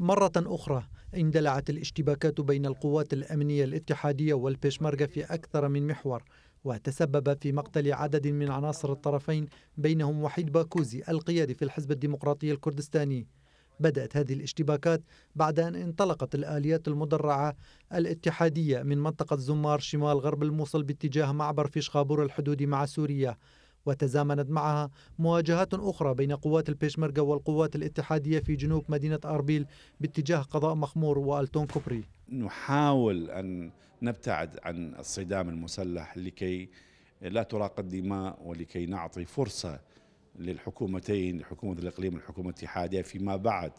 مرة أخرى اندلعت الاشتباكات بين القوات الأمنية الاتحادية والبيشمركة في أكثر من محور وتسبب في مقتل عدد من عناصر الطرفين بينهم وحيد باكوزي القيادي في الحزب الديمقراطي الكردستاني. بدأت هذه الاشتباكات بعد أن انطلقت الآليات المدرعة الاتحادية من منطقة زمار شمال غرب الموصل باتجاه معبر فيشخابور الحدودي مع سوريا. وتزامنت معها مواجهات أخرى بين قوات البيشمركة والقوات الاتحادية في جنوب مدينة أربيل باتجاه قضاء مخمور وألتون كوبري. نحاول أن نبتعد عن الصدام المسلح لكي لا تراق الدماء ولكي نعطي فرصة للحكومتين لحكومة الإقليم والحكومة الاتحادية فيما بعد.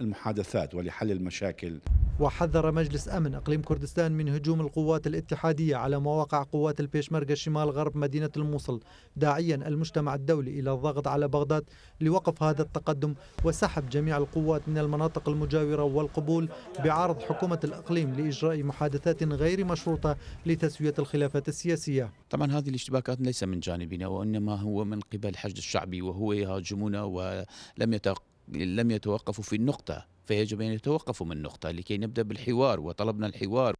للمحادثات ولحل المشاكل. وحذر مجلس أمن إقليم كردستان من هجوم القوات الاتحادية على مواقع قوات البيشمركة شمال غرب مدينة الموصل داعيا المجتمع الدولي إلى الضغط على بغداد لوقف هذا التقدم وسحب جميع القوات من المناطق المجاورة والقبول بعرض حكومة الإقليم لإجراء محادثات غير مشروطة لتسوية الخلافات السياسية. طبعا هذه الاشتباكات ليس من جانبنا وإنما هو من قبل الحشد الشعبي وهو يهاجمنا ولم يتق... لم يتوقفوا في النقطة فيجب أن يتوقفوا من النقطة لكي نبدأ بالحوار وطلبنا الحوار.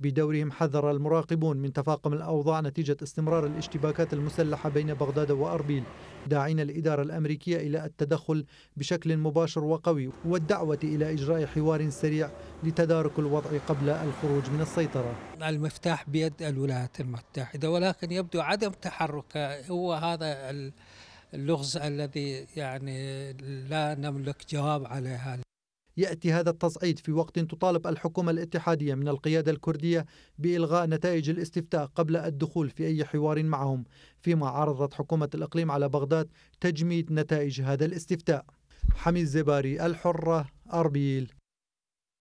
بدورهم حذر المراقبون من تفاقم الأوضاع نتيجة استمرار الاشتباكات المسلحة بين بغداد وأربيل داعين الإدارة الأمريكية إلى التدخل بشكل مباشر وقوي والدعوة إلى إجراء حوار سريع لتدارك الوضع قبل الخروج من السيطرة. المفتاح بيد الولايات المتحدة ولكن يبدو عدم تحركها هو هذا اللغز الذي يعني لا نملك جواب عليها. يأتي هذا التصعيد في وقت تطالب الحكومة الاتحادية من القيادة الكردية بإلغاء نتائج الاستفتاء قبل الدخول في أي حوار معهم فيما عرضت حكومة الإقليم على بغداد تجميد نتائج هذا الاستفتاء. حميد زباري الحرة أربيل.